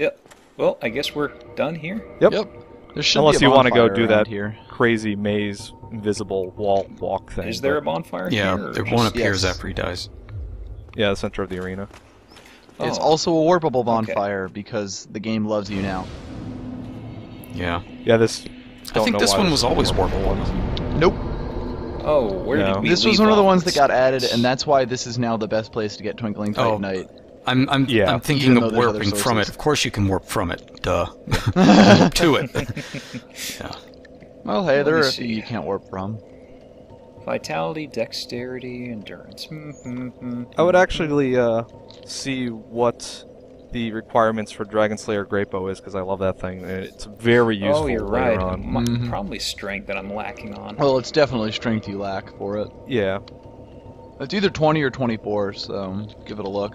Yep. Well, I guess we're done here. Yep. Yep. There should Unless be a you wanna go do that here. Crazy maze, invisible wall walk thing. Is there a bonfire Yeah, here? or the just- one appears yes. after he dies. Yeah, the center of the arena. Oh. It's Oh. also a warpable bonfire because the game loves you now. Yeah. Yeah, this. I think this one was always one. warpable. Nope. Oh, where No. did we This was leave one of the ones that got added, and that's why this is now the best place to get Twinkling Oh. Titanite. I'm I'm Yeah. I'm thinking Even of though there's other warping from it. Of course you can warp from it. Duh. warp to it. yeah. Well, hey, Let there are a see. few you can't warp from. Vitality, dexterity, endurance. Hmm, hmm, hmm, I would hmm. actually uh, see what the requirements for Dragon Slayer Great Bow is because I love that thing. and It's very useful Oh, you're later right. on. Mi- Mhm. Probably strength that I'm lacking on. Well, it's definitely strength you lack for it. Yeah. It's either 20 or 24, so give it a look.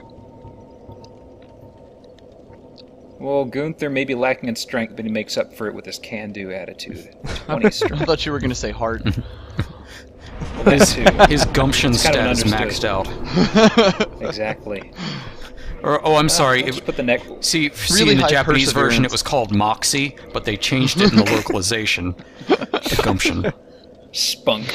Well, Gunther may be lacking in strength, but he makes up for it with his can-do attitude. 20 I thought you were going to say heart. Well, that. His gumption It's stat is maxed out. Exactly. Or oh, I'm uh, sorry. Let's It, put the neck. see, see, in the Japanese version, it was called Moxie, but they changed it in the localization to gumption. Spunk.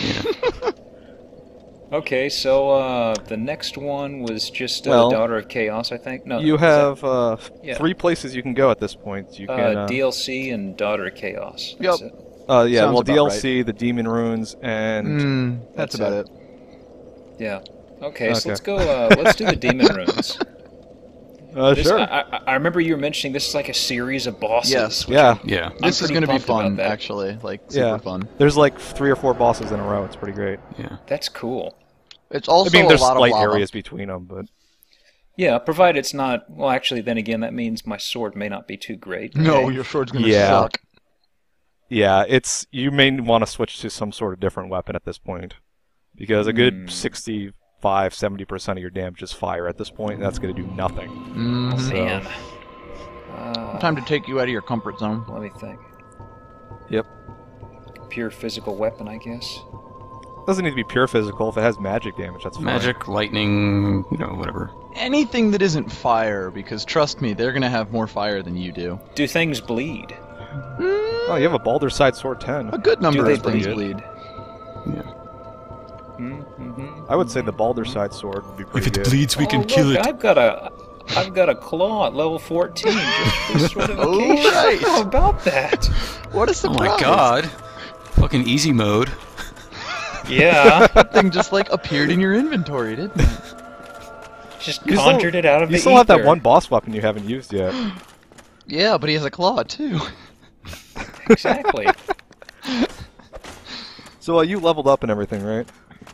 Okay, so uh, the next one was just uh, Well, Daughter of Chaos, I think. No, You is that, have uh, Yeah. three places you can go at this point. You uh, can. Uh, DLC and Daughter of Chaos. Yep. That's it. uh, yeah, Sounds well, about DLC, the Demon Ruins, and Mm, that's, That's about it. it. Yeah. Okay, so Okay. let's go. Uh, let's do the Demon Ruins. Uh, This, sure. I, I, I remember you were mentioning this is like a series of bosses. Yes. which yeah, Yeah. I'm This is going to be fun, actually. Like, super Yeah. fun. there's like three or four bosses in a row. It's pretty great. Yeah. That's cool. It's also I mean, there's a there's lot slight of lava. areas between them, but Yeah, provided it's not. Well, actually, then again, that means my sword may not be too great. No, your sword's going to Yeah. suck. yeah, it's you may want to switch to some sort of different weapon at this point because a good Hmm. 65, 70 percent of your damage is fire at this point. And that's going to do nothing. Mhm. So- Man. Uh, Time to take you out of your comfort zone. Let me think. Yep. Pure physical weapon, I guess. doesn't need to be pure physical. If it has magic damage, that's fine. Magic, lightning, you know, whatever. Anything that isn't fire, because trust me, they're going to have more fire than you do. Do things bleed? Oh, you have a Balder's Side Sword 10. A good number Do they of things bleed? bleed. Yeah. Mm-hmm. I would say the Balder's Side Sword would be pretty good. If it bleeds, we oh, can look, kill it. I've got a, I've got a claw at level 14 just for sort of Oh, occasion. right. How about that? What a Oh my god. Fucking easy mode. Yeah, That thing just like appeared in your inventory, didn't it? just You still- conjured it out of the You the still have that one boss weapon you haven't used yet. Yeah, but he has a claw too. Exactly. So uh, you leveled up and everything, right?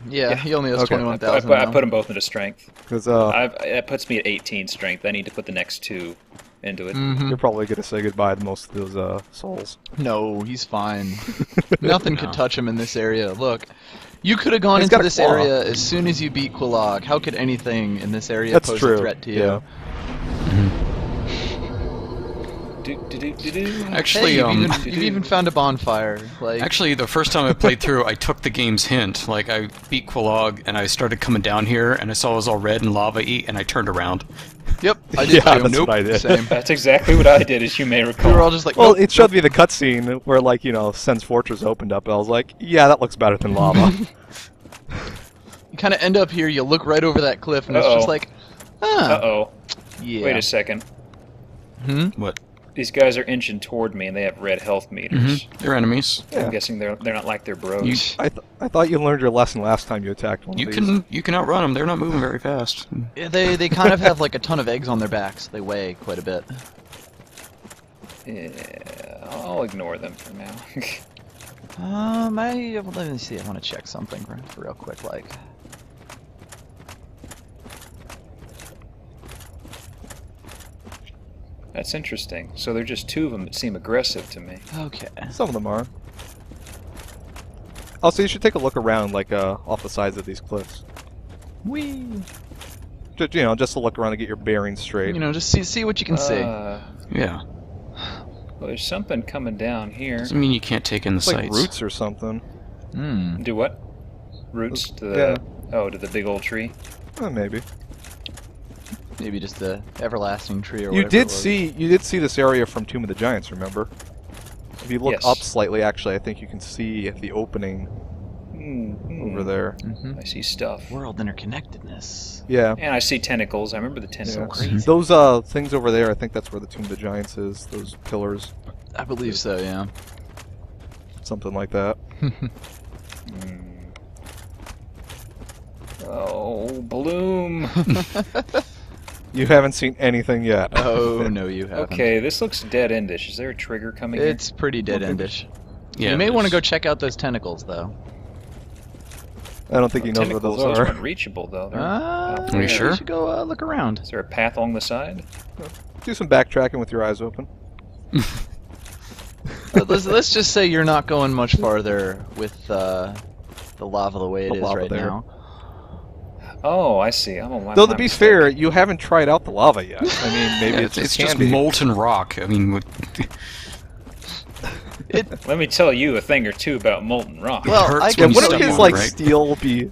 Yeah, he only has Okay. twenty-one I, thousand. put, I put them both into strength. Because uh, I've, that puts me at 18 strength. I need to put the next two into it. hmm you're probably gonna say goodbye to most of those uh, souls. No, he's fine. Nothing No. could touch him in this area. Look, you could have gone He's into this area as soon as you beat Quelaag. How could anything in this area That's pose true. a threat to you? Yeah. Do, do. Actually, Hey, you've, um, even, you've even found a bonfire. Like, Actually, the first time I played through, I took the game's hint. Like, I beat Quelaag, and I started coming down here, and I saw it was all red and lava-y, and I turned around. yep, I did Yeah, too. that's what I did. Same. That's exactly what I did, as you may recall. We recall. were all just like, Well, nope, it showed me the cutscene where, like, you know, Sen's Fortress opened up, and I was like, yeah, that looks better than lava. You kind of end up here. You look right over that cliff, and it's just like, ah, Uh-oh. yeah. Wait a second. Hmm? What? These guys are inching toward me, and they have red health meters. hmm They're enemies. Yeah. I'm guessing they're they're not like their bros. You, I, th- I thought you learned your lesson last time you attacked one you of these. can you can outrun them. They're not moving very fast. Yeah, They they kind of have like a ton of eggs on their backs. They weigh quite a bit. Yeah, I'll ignore them for now. Um, I let me see. I want to check something real, real quick. Like, That's interesting. So they're just two of them that seem aggressive to me. okay, Some of them are. Also, you should take a look around, like, uh, off the sides of these cliffs. we Just, you know, just to look around and get your bearings straight. you know just see see what you can see. Uh, Yeah. well, there's something coming down here. Doesn't mean you can't take in the it's like roots or something. Hmm. Do what? Roots to the Yeah. oh to the big old tree. Uh, maybe. Maybe just the everlasting tree or You whatever it did was. see you did see this area from Tomb of the Giants, remember? If you look Yes. up slightly, actually, I think you can see the opening Hmm, over there. Mhm. I see stuff. World interconnectedness. Yeah. And I see tentacles. I remember the yeah. tentacles. crazy. Those uh things over there, I think that's where the Tomb of the Giants is. Those pillars, I believe so. Yeah. something like that. Hmm. Oh, Bloom. You haven't seen anything yet. oh no, you haven't. okay, this looks dead endish. Is there a trigger coming in? It's pretty dead endish. Yeah, you may want to go check out those tentacles, though. I don't think he knows where those those are. aren't reachable though. They're Ah, out Are you sure? You should go uh, look around. Is there a path along the side? Do some backtracking with your eyes open. Uh, let's, let's just say you're not going much farther with uh, the lava the way it The is right there. now. Oh, I see. I'm a Though my to be mistake. fair, you haven't tried out the lava yet. I mean, maybe Yeah, it's, it's, just just candy. molten rock. I mean, what- Let me tell you a thing or two about molten rock. Well, hurts I Yeah, can when you his like right? steel be?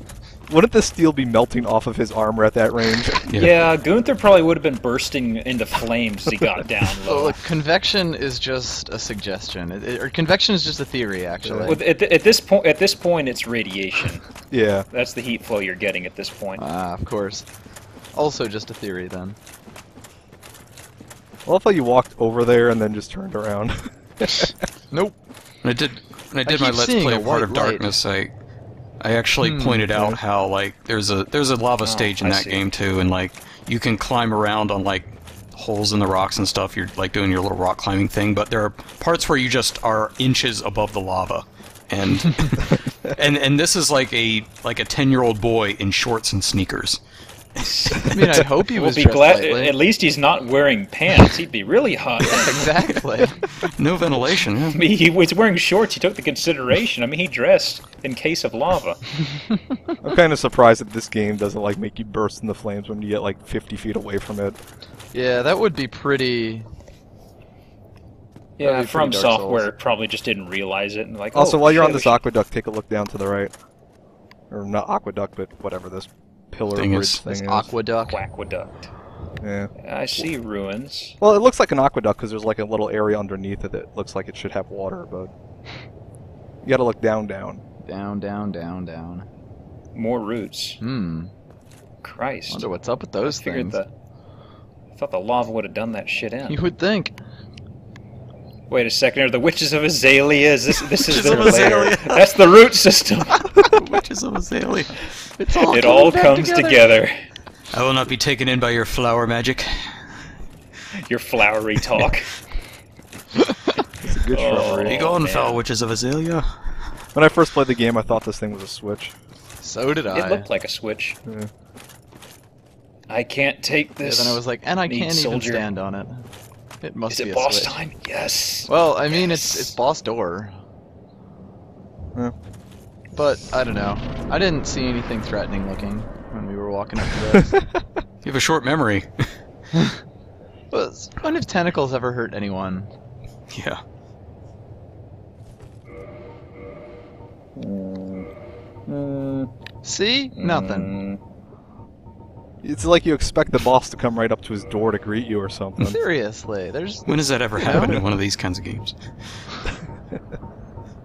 Wouldn't the steel be melting off of his armor at that range? yeah. yeah. Gunther probably would have been bursting into flames as he got down Oh, low. look, convection is just a suggestion, it, it- or convection is just a theory, actually. With- at, at this point, at this point, it's radiation. yeah. That's the heat flow you're getting at this point. Ah, of course. Also, just a theory then. I love how you walked over there and then just turned around. Nope. When I did I did I my Let's Play a of Heart of light. Darkness, I I actually Hmm, pointed out how like there's a there's a lava Oh, stage in I that see. game too, and like you can climb around on like holes in the rocks and stuff. You're like doing your little rock climbing thing, but there are parts where you just are inches above the lava, and and and this is like a like a ten year old boy in shorts and sneakers. I mean, I hope he We'll was be dressed glad. lightly. At least he's not wearing pants. He'd be really hot. exactly. No ventilation. Yeah. I mean, he was wearing shorts. He took the consideration. I mean, he dressed in case of lava. I'm kind of surprised that this game doesn't like make you burst in the flames when you get like 50 feet away from it. Yeah, that would be pretty. Yeah, That'd be from pretty software Souls. probably just didn't realize it and like. Also, oh, while you're on this we should- aqueduct, take a look down to the right, or not aqueduct, but whatever this pillar Thing bridge is- thing is. aqueduct. aqueduct. Yeah. I see ruins. Well, it looks like an aqueduct because there's like a little area underneath it that looks like it should have water, but you got to look down, down. Down, down, down, down. More roots. Hmm. Christ. Wonder what's up with those I things. the. I thought the lava would have done that shit in. You would think. Wait a second. Are the witches of Azalea? Is this this is their of lair? Azalea. That's the root system. the Witches of Azalea. It's all it all comes together. I will not be taken in by your flower magic. Your flowery talk. It's a good Oh. shrubbery. Be gone, man. foul witches of Azalea. When I first played the game, I thought this thing was a switch. So did I. It looked like a switch. Yeah. I can't take Yeah, this. then I was like, and I can't even stand on it. It must is be it a boss switch. time? Yes. Well, I mean, it's Yes. it's boss door. Yeah. But I don't know. I didn't see anything threatening looking when we were walking up to this. You have a short memory. but when have tentacles ever hurt anyone? yeah. See? Nothing. It's like you expect the boss to come right up to his door to greet you or something. Seriously, there's When does that ever happen in one of these kinds of games?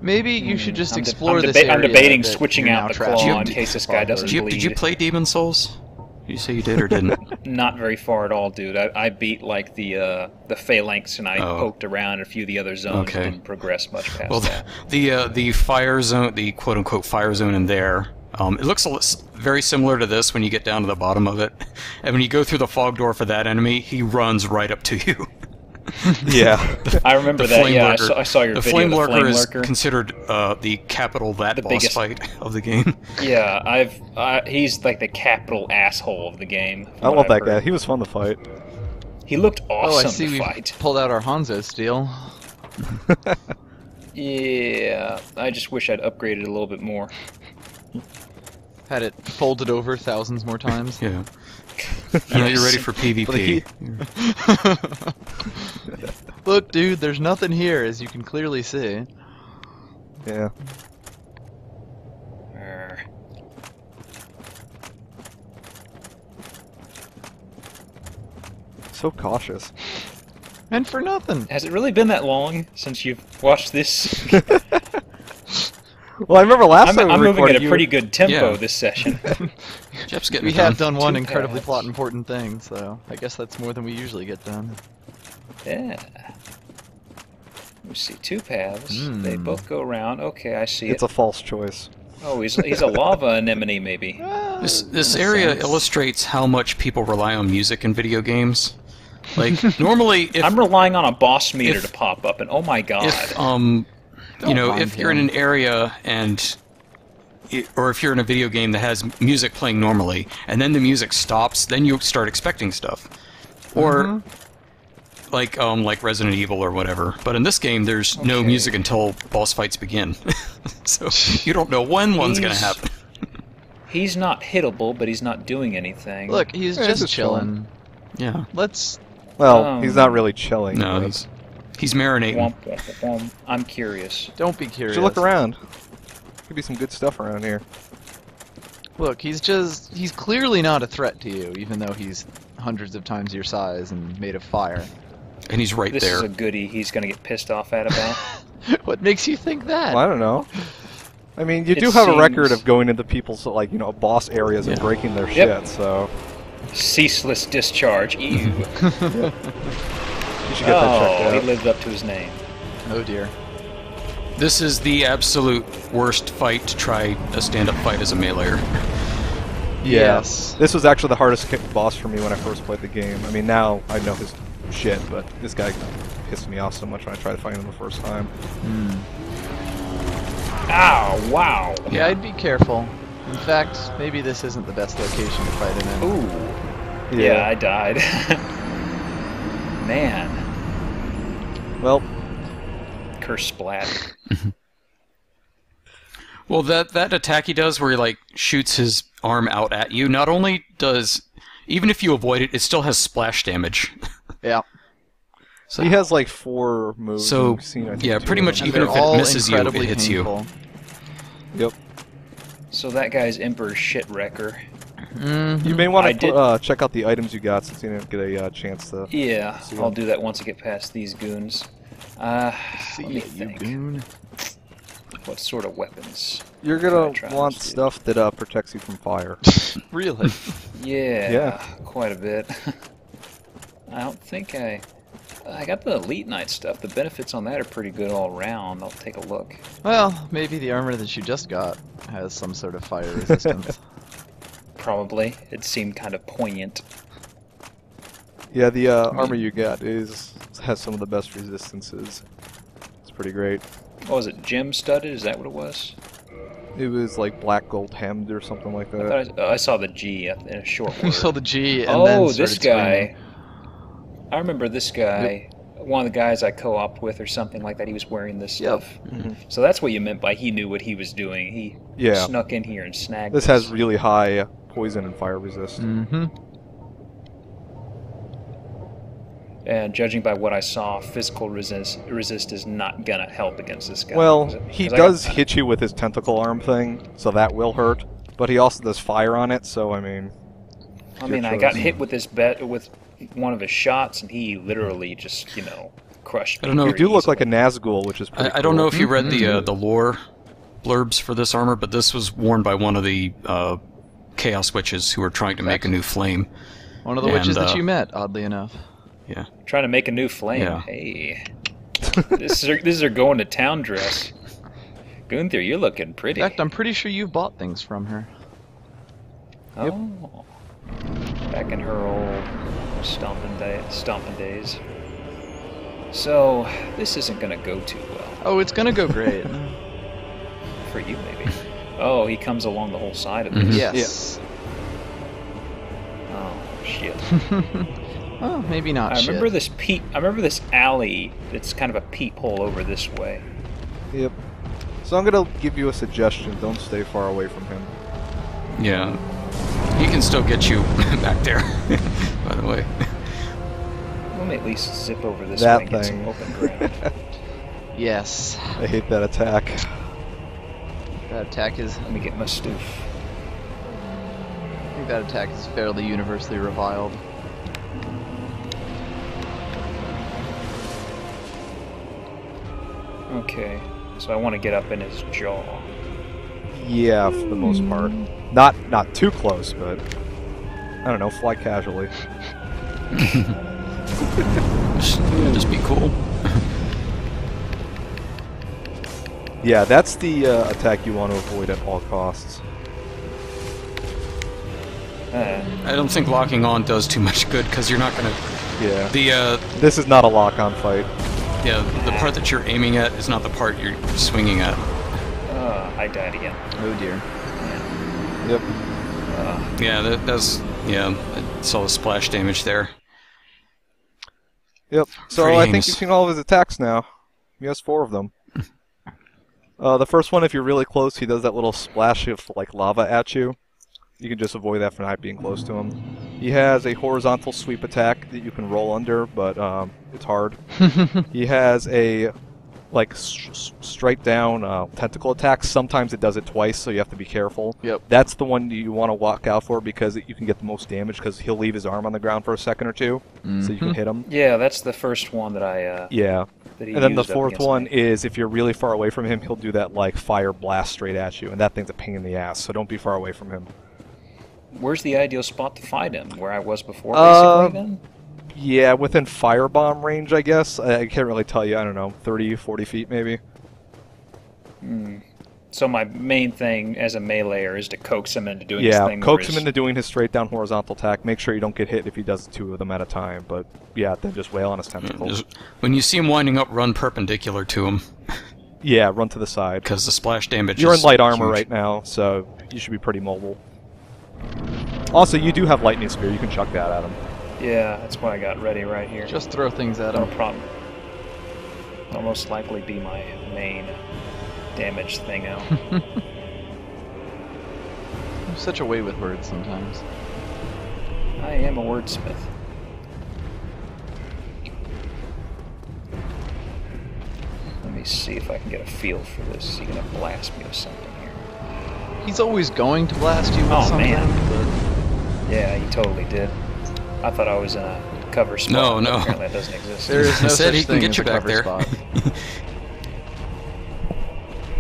maybe you should just I'm de- explore I'm this deba- I'm debating switching out the trapped claw in. in case this guy doesn't Did you, bleed. did you play Demon Souls? Did you say you did or didn't? Not very far at all, dude. I, I beat like the uh, the phalanx and I Oh. poked around a few of the other zones. Okay. Didn't progress much past well, the that. the, uh, the fire zone, the quote unquote fire zone in there, um, it looks a li- very similar to this when you get down to the bottom of it. And when you go through the fog door for that enemy, he runs right up to you. yeah. I remember The that. flame Yeah, I saw, I saw your the video. flame the lurker flame is lurker. considered uh, the capital that The boss biggest- fight of the game. Yeah, I've. Uh, he's like the capital asshole of the game. I love that guy. He was fun to fight. He looked awesome. Oh, awesome I see to we fight. pulled out our Hanzo steel. Yeah, I just wish I'd upgraded a little bit more. Had it folded over thousands more times. Yeah. Now you're ready for For the PvP. Look, dude, there's nothing here, as you can clearly see. Yeah. So cautious. And for nothing. Has it really been that long since you've watched this? Well, I remember last I'm, time we I'm moving at a you- pretty good tempo Yeah. this session. Jeff's getting We it have done. done one Two incredibly paths. plot important thing, so I guess that's more than we usually get done. Yeah. We see two paths. Hmm. They both go around. Okay, I see It's it. a false choice. Oh, he's he's a lava anemone, maybe. This this area sense. illustrates how much people rely on music in video games. Like normally, if I'm relying on a boss meter if- to pop up, and oh my god. if um, you Don't know, if you're in an area and i- or if you're in a video game that has music playing normally and then the music stops, then you start expecting stuff. Or Mm-hmm. like um like Resident Evil or whatever. But in this game there's no music until boss fights begin. so you don't know when one's going to happen. He's not hittable, but he's not doing anything. Look, he's Yeah, just just chilling. chilling. Yeah. Let's. Well, Um, he's not really chilling. No, but- he's he's marinating. I'm curious. Don't be curious. should look around. Could be some good stuff around here. Look, he's just. He's clearly not a threat to you, even though he's hundreds of times your size and made of fire. And he's right This there. is a goodie he's gonna get pissed off at about. what makes you think that? Well, I don't know. I mean, you It do have a record of going into people's like you know boss areas and breaking their Yep. shit. So Ceaseless discharge. Ew. you should get that oh, checked he lived up to his name. Oh dear. This is the absolute worst fight to try a stand-up fight as a meleeer. Yeah. Yes. This was actually the hardest kick boss for me when I first played the game. I mean, now I know his shit, but this guy pissed me off so much when I tried to fight him the first time. Hmm. Ow! Wow. Yeah, I'd be careful. In fact, maybe this isn't the best location to fight him in. Ooh. Yeah, I died. Man, Well, curse splat. Well, that that attack he does, where he like shoots his arm out at you, not only does even if you avoid it, it still has splash damage. Yeah. So, he has like four moves. So, and we've seen, I think, yeah, pretty much even if it misses you, it incredibly hits you. Yep. So that guy's Emperor shit wrecker. Mhm. You may want to uh, check out the items you got since you didn't get a uh, chance to. Yeah, See I'll him. do that once I get past these goons. Uh, See let me ya, you think. goon. What sort of weapons? You're gonna want this, stuff that uh, protects you from fire. Really? Yeah, Yeah. quite a bit. I don't think I. I got the Elite Knight stuff. The benefits on that are pretty good all around. I'll take a look. well, maybe the armor that you just got has some sort of fire resistance. Probably. It seemed kind of poignant. yeah, the uh, armor you got is has some of the best resistances. It's pretty great. What was it? Gem studded? Is that what it was? It was like black gold hemmed or something like that. thought I, oh, I saw the G in a short you saw the G and then oh, started this guy. screaming. I remember this guy. One of the guys I co-op with or something like that. He was wearing this Yep. stuff. Mhm. So that's what you meant by he knew what he was doing. He Yeah. snuck in here and snagged This us. has really high poison and fire resist. Mm-hmm. And judging by what I saw, physical resist, resist is not gonna help against this guy. Well, 'Cause- he 'cause I got- does hit you with his tentacle arm thing, so that will hurt. But he also does fire on it, so I mean, I your mean, I got hit with this bet with one of his shots, and he literally just, you know, crushed I don't know. you very do look like a. Nazgul, which is pretty I, I don't know if you read the Mm-hmm. uh, the lore blurbs for this armor, but this was worn by one of the uh, Chaos Witches who were trying to make a new flame. One of the And, witches that uh, you met, oddly enough. Yeah. trying to make a new flame. Yeah. Hey, this is her, this is her going to town dress. Gunther, you're looking pretty. In fact, I'm pretty sure you've bought things from her. Yep. Oh, back in her old stomping day, stomping days. So this isn't gonna go too well Oh, it's gonna go great. for you, maybe. Oh, he comes along the whole side of this. Mm-hmm. yes. Oh shit. Oh, maybe not. I remember this peep. I remember this alley. that's kind of a peephole over this way. Yep. So I'm gonna give you a suggestion. Don't stay far away from him. Yeah. He can still get you back there, by the way. Let me at least zip over this That way and get some thing. open ground. Yes. I hate that attack. That attack is. Let me get my stuff. I think that attack is fairly universally reviled. Okay, so I want to get up in his jaw. Yeah, for the most part. Not not too close, but I don't know. Fly casually. just, just be cool. Yeah, that's the uh, attack you want to avoid at all costs. Uh, I don't think locking on does too much good because you're not gonna. Yeah. The uh, This is not a lock-on fight. yeah, the part that you're aiming at is not the part you're swinging at. uh, I died again. Oh dear. Yep. Uh, Yeah, that, that's yeah. I saw the splash damage there. Yep. So Pretty I think heinous. you've seen all of his attacks now. He has four of them. Uh, the first one, if you're really close, he does that little splash of like lava at you. You can just avoid that for not being close to him. He has a horizontal sweep attack that you can roll under, but um, it's hard. he has a like s- s- straight down uh, tentacle attacks. Sometimes it does it twice, so you have to be careful. Yep. That's the one you want to walk out for because you can get the most damage because he'll leave his arm on the ground for a second or 2 so you can Mhm. hit him. yeah, that's the first one that I. Uh, Yeah. that And then the fourth one me. is if you're really far away from him, he'll do that like fire blast straight at you, and that thing's a pain in the ass. So don't be far away from him. Where's the ideal spot to fight him? Where I was before, basically. then. Yeah, within firebomb range, I guess. I I can't really tell you. I don't know, 30, 40 feet maybe. Hmm. So my main thing as a meleeer is to coax him into doing his yeah, coax him into doing his straight down horizontal attack. Make sure you don't get hit if he does two of them at a time. But yeah, then just wail on his Yeah, tentacles. when you see him winding up, run perpendicular to him Yeah, run to the side. because the splash damage. You're is in light armor huge. right now, so you should be pretty mobile. Also, you do have lightning spear. You can chuck that at him. Yeah, that's why I got ready right here. Just throw things at no him. problem. That'll most likely be my main damage thing out. I'm such a way with words sometimes. I am a wordsmith. Let me see if I can get a feel for this. Is he gonna blast me with something here? He's always going to blast you with Oh, something. Oh man. Yeah, he totally did. I thought I was in a cover spot. No, no. Apparently that doesn't exist. There is no I said such he can get as you back cover there. spot.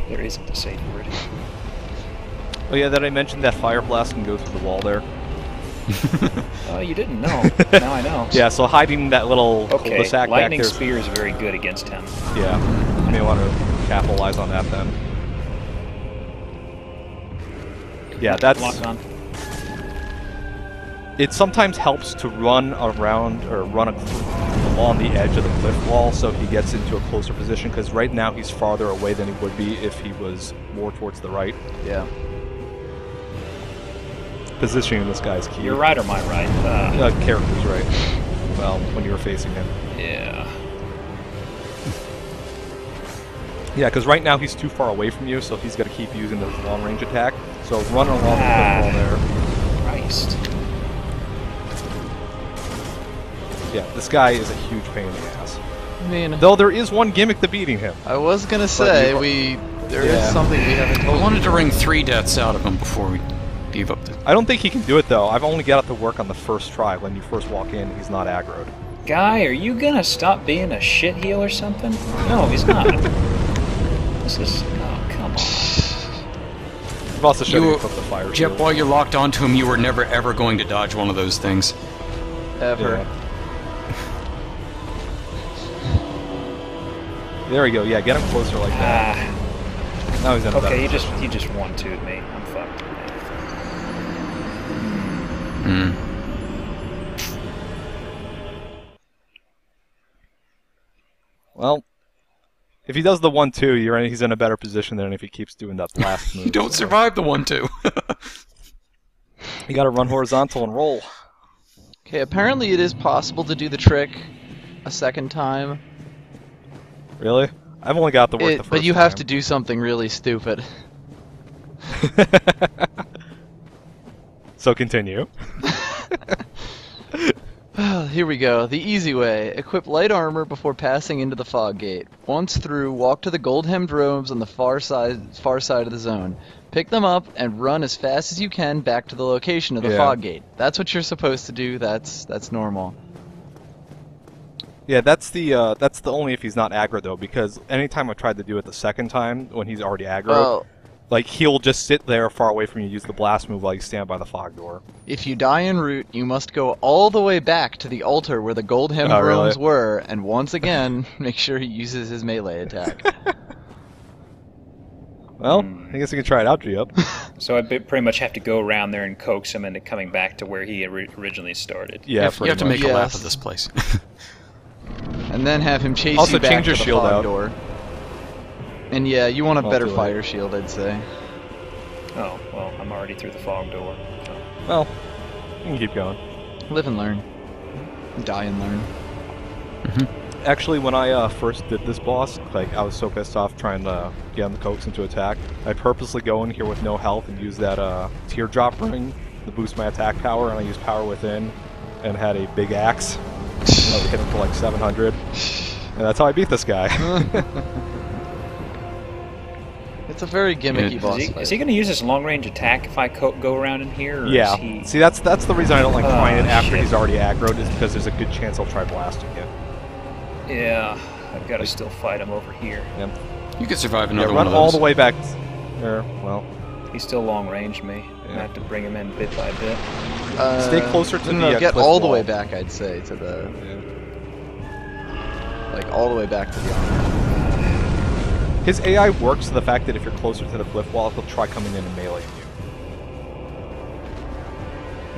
There isn't a safe word. Oh yeah, that I mentioned that fire blast can go through the wall there? Oh, you didn't know. now I know. Yeah, so hiding that little Okay, cul-de-sac back lightning there. spear is very good against him. Yeah, you may want to capitalize on that then. Yeah, that's. Lock on. It sometimes helps to run around or run along the edge of the cliff wall so he gets into a closer position. Because right now he's farther away than he would be if he was more towards the right. Yeah. Positioning this guy's key. You're right or my right? Uh, Uh, character's right. Well, when you were facing him. yeah. Yeah, because right now he's too far away from you, so he's got to keep using those long range attack. So run along Ah. the cliff wall there. Christ. Yeah, this guy is a huge pain in the ass. I mean, Though there is one gimmick to beating him. I was gonna say you- we there is Yeah. something we haven't I wanted you. to wring three deaths out of him before we gave up the. I don't think he can do it though. I've only got it to work on the first try. When you first walk in, he's not aggroed. Guy, are you gonna stop being a shit heel or something? No, he's not. this is. Oh, come on. You've also shown You- you equip the fire Jep, shield. while you're locked onto him, you were never ever going to dodge one of those things. ever. Yeah. There we go. Yeah, get him closer like that. Ah, Now he's in a better okay, you just position. you just one two'd me. I'm fucked. Hmm. Well, if he does the one two, you're in, he's in a better position than if he keeps doing that last move. You don't so. survive the one two. You got to run horizontal and roll. Okay, apparently it is possible to do the trick a second time, Really? I've only got the work It- the first but you have to do something really stupid. so continue. Here we go. The easy way. Equip light armor before passing into the fog gate. Once through, walk to the gold hemmed robes on the far side far side of the zone. Pick them up and run as fast as you can back to the location of the Yeah. fog gate. That's what you're supposed to do. That's that's normal. Yeah, that's the uh, that's the only if he's not aggro though, because anytime I tried to do it the second time when he's already aggro, Well, like he'll just sit there far away from you, use the blast move while you stand by the fog door. if you die en route, you must go all the way back to the altar where the gold hem Oh, really? rooms were, and once again make sure he uses his melee attack. Well, Hmm. I guess you can try it out, G up. So I bi- pretty much have to go around there and coax him into coming back to where he originally started. Yeah, you have, you have to much. make a lap of this place. And then have him chase Also, you back change to your the shield fog out. door. And yeah, you want a I'll better do it. fire shield, I'd say. Oh, well, I'm already through the fog door. Oh. Well, you can keep going. Live and learn. Die and learn. Actually, when I uh, first did this boss, like I was so pissed off trying to get him to coax into attack, I purposely go in here with no health and use that uh, teardrop ring to boost my attack power, and I used power within, and had a big axe. I would hit him for like 700, and that's how I beat this guy. It's a very gimmicky Yeah. boss Is he, fight. is he going to use his long range attack if I co- go around in here? Or yeah. Is he... See, that's that's the reason I don't like ah, Oh, trying it after shit. he's already aggroed, is because there's a good chance I'll try blasting him. Yeah, I've got to still fight him over here. Yeah, You could survive yeah another run one of all the way back. There, well, He's still long ranged me. I'm Yeah. gonna have to bring him in bit by bit. Uh, Stay closer to no, the, no, uh, get cliff all the way back, I'd say, to the like all the way back to the armor. his AI works to the fact that if you're closer to the cliff wall, he'll try coming in and meleeing you.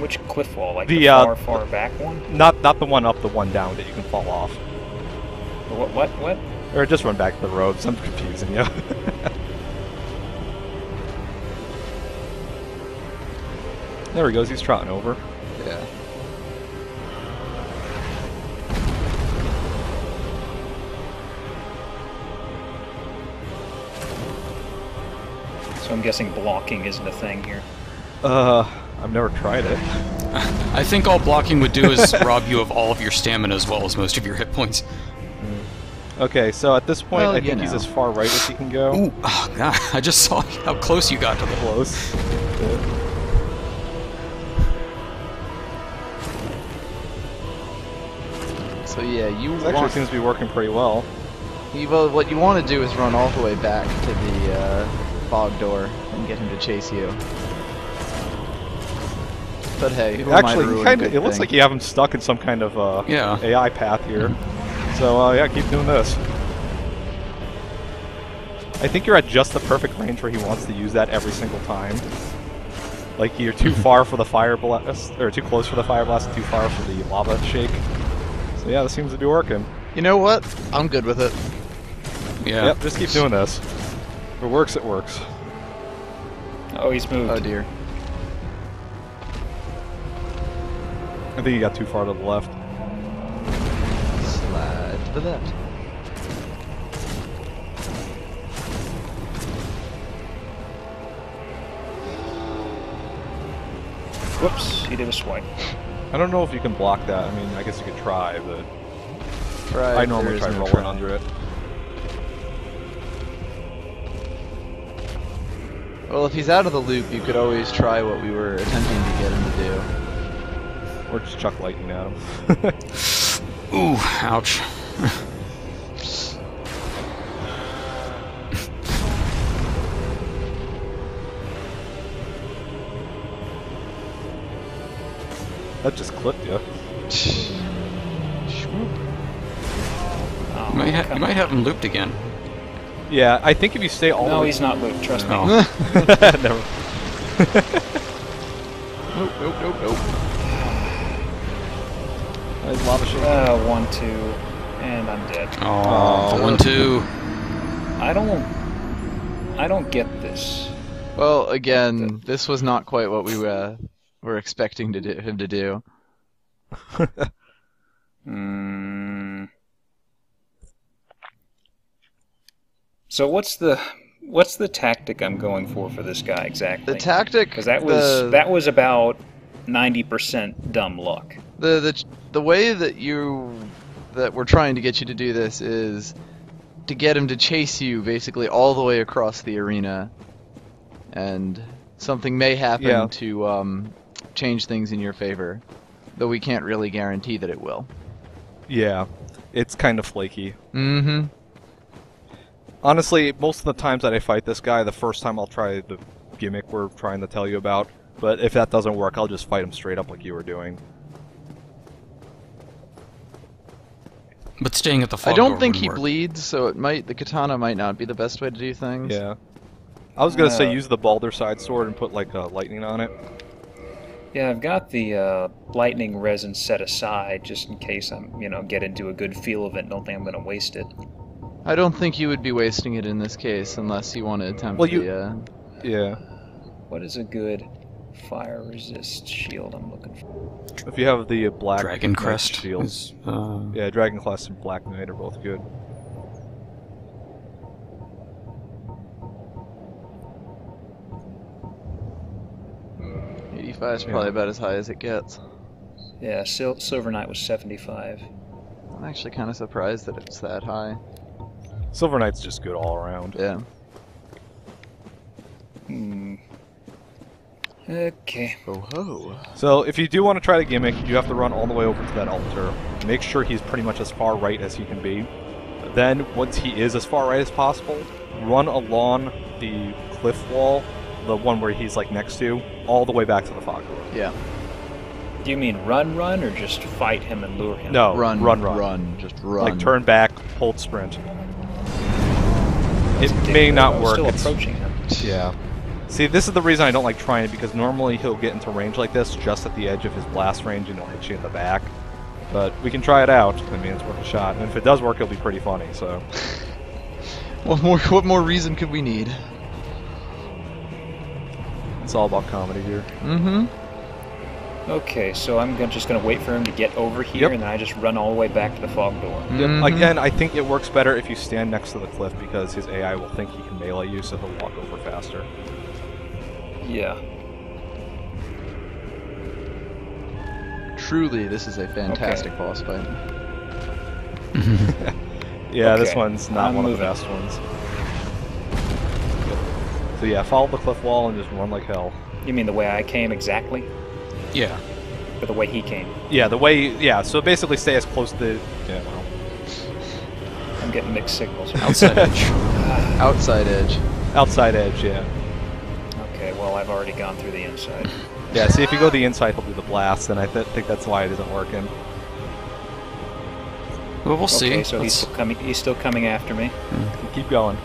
Which cliff wall? Like The, the, uh, far, far back one? Not not the one up, the one down that you can fall off. What? What? What? Or just run back to the roads. I'm confusing you. there he goes. He's trotting over. Yeah. So I'm guessing blocking isn't a thing here. Uh, I've never tried it. I think all blocking would do is rob you of all of your stamina as well as most of your hit points. Okay, so at this point, Well, I you think he's as far right as he can go. Ooh, oh, God, I just saw how close you got to the Close. So yeah, you This actually seems to be working pretty well. you, well, what you want to do is run all the way back to the uh, fog door and get him to chase you. But hey, who am I to Actually, ruin kind of. It looks thing? like you have him stuck in some kind of uh, Yeah. AI path here. So uh, yeah, keep doing this. I think you're at just the perfect range where he wants to use that every single time. Like you're too far for the fire blast, or too close for the fire blast, and too far for the lava shake. So yeah, this seems to be working. You know what? I'm good with it. Yeah. Yep, just keep doing this. If it works, it works. Oh, he's moved. Oh dear. I think he got too far to the left. Slide to the left. Whoops, he did a swipe. I don't know if you can block that. I mean, I guess you could try, but Right. I normally try is no rolling try. under it. Well, if he's out of the loop, you could always try what we were attempting to get him to do. Or just chuck lightning at him. Ooh, ouch. that just clipped you. Oh, You might, ha- you might have him looped again. Yeah, I think if you stay all the No, he's not looped. Trust me. Oh. Never. Nope, nope, nope, nope. Nice lava shake. Uh, one, two, and I'm dead. Oh, Oh. I don't. I don't get this. Well, again, this was not quite what we uh, were expecting to do, him to do. Hmm. So what's the what's the tactic I'm going for for this guy exactly? The tactic, because that was the, that was about ninety percent dumb luck. the the the way that you that we're trying to get you to do this is to get him to chase you basically all the way across the arena, and something may happen Yeah. to um, change things in your favor, though we can't really guarantee that it will. Yeah. It's kind of flaky. Mm-hmm. Honestly, most of the times that I fight this guy, the first time I'll try the gimmick we're trying to tell you about. But if that doesn't work, I'll just fight him straight up like you were doing. But staying at the fall. I don't think he work. bleeds, so it might the katana might not be the best way to do things. Yeah. I was gonna say Uh, use the Balder side sword and put like uh, lightning on it. Yeah, I've got the uh, lightning resin set aside just in case I'm, you know, get into a good feel of it. and Don't think I'm going to waste it. I don't think you would be wasting it in this case unless you want to attempt Well, you- the. Uh, Yeah. What is a good fire resist shield I'm looking for? If you have the uh, black Dragon Crest. shield. is, uh, Yeah, Dragon Crest and Black Knight are both good. Eighty-five is probably Yeah. about as high as it gets. Yeah, Sil- Silver Knight was 75. I'm actually kind of surprised that it's that high. Silver Knight's just good all around. Yeah. Hmm. Okay. Oh ho. So if you do want to try the gimmick, you have to run all the way over to that altar. Make sure he's pretty much as far right as he can be. Then, once he is as far right as possible, run along the cliff wall, the one where he's like next to, all the way back to the fog door. Yeah. Do you mean run, run, or just fight him and lure him? No, run, run, run, run, just run. Like turn back, hold sprint. That's it may not I'm work. Still It's- approaching him. Yeah. See, this is the reason I don't like trying it because normally he'll get into range like this just at the edge of his blast range and he'll hit you in the back. But we can try it out. I mean, it's worth a shot. And if it does work, it'll be pretty funny. So What more? What more reason could we need? It's all about comedy here. Mm-hmm. Okay, so I'm gonna, just gonna wait for him to get over here, Yep. and then I just run all the way back to the fog door. Yep. Mhm. Again, I think it works better if you stand next to the cliff because his AI will think he can melee you, so he'll walk over faster. Yeah. Truly, this is a fantastic boss fight. Yeah, this one's not I'm one moving. of the best ones. So yeah, follow the cliff wall and just run like hell. You mean the way I came exactly, yeah. or the way he came? Yeah, the way. Yeah, so basically stay as close to. The Yeah, well. I'm getting mixed signals. Outside edge. Outside edge. Outside edge, yeah. Okay, well I've already gone through the inside. Yeah, see, if you go the inside, he'll do the blast, and I th- think that's why it isn't working. Well, we'll see. Okay, so he's still coming. He's still coming after me. Keep going.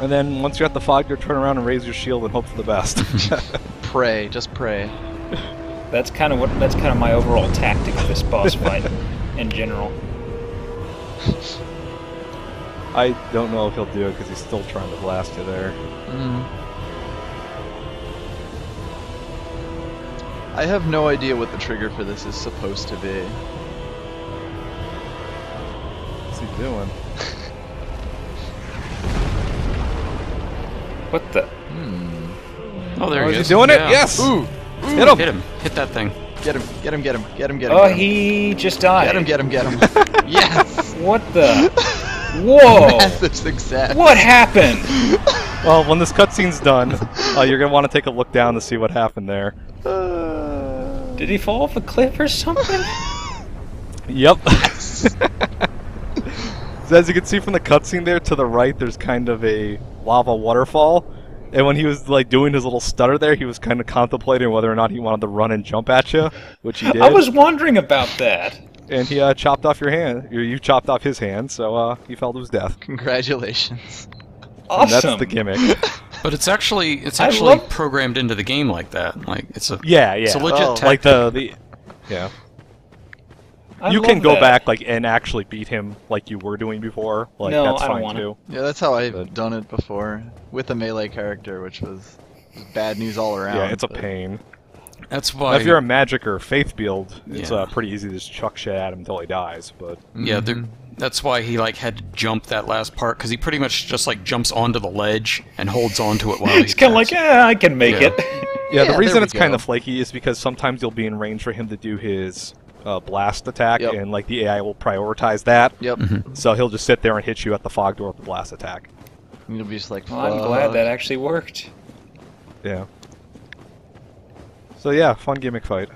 And then once you're at the fog, you turn around and raise your shield and hope for the best. Pray, just pray. That's kind of what. That's kind of my overall tactic of this boss fight, in general. I don't know if he'll do it because he's still trying to blast you there. Mm. I have no idea what the trigger for this is supposed to be. What's he doing? What the? Hmm. oh, there Oh, he is he goes. doing it? Yes! Ooh! Hit him! Hit him. Hit that thing. Get him! Get him! Get him! Get him! Get him! Oh, get him. he just died. Get him! Get him! Get him! yes! What the? Whoa! Massive success. What happened? Well, when this cutscene's done, uh, you're going to want to take a look down to see what happened there. Did he fall off a cliff or something? Yep. so as you can see from the cutscene there to the right, there's kind of a lava waterfall. And when he was like doing his little stutter there, he was kind of contemplating whether or not he wanted to run and jump at you, which he did. I was wondering about that. And he uh, chopped off your hand. You, you chopped off his hand, so uh, he fell to his death. Congratulations. And Awesome. that's the gimmick. But it's actually it's actually love- programmed into the game like that. Like it's a yeah, yeah. it's a legit Oh. tactic. like the the yeah. I you can go that. back like and actually beat him like you were doing before. Like No, that's I don't wanna. too. Yeah, that's how I've But- done it before with a melee character, which was was bad news all around. Yeah, it's a pain. That's Now, why if you're a magic or faith build, it's Yeah. uh, pretty easy to just chuck shit at him until he dies. But yeah, there- Mhm. that's why he like had to jump that last part because he pretty much just like jumps onto the ledge and holds onto it while He's kind of like, yeah, I can make Yeah. it. yeah, Yeah, the reason it's kind of flaky is because sometimes you'll be in range for him to do his uh, blast attack, Yep. and like the AI will prioritize that. Yep. So he'll just sit there and hit you at the fog door with the blast attack. You'll be just like, well, I'm glad that actually worked. Yeah. So yeah, fun gimmick fight.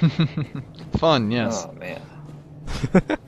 Fun, yes. Oh man.